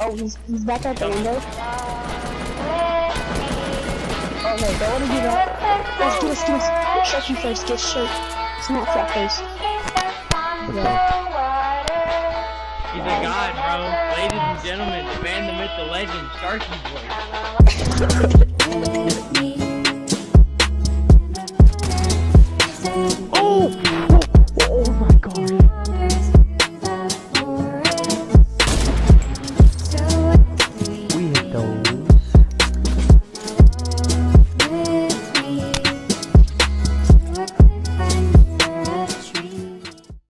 Oh, he's he's back at the window. Oh no, don't wanna do that. Let's get us, get us. Shut you first, get shut. It's not flat face. Yeah. He's a god, bro. Ladies and gentlemen, the man, the myth, the legend, Sharky Boyce. oh!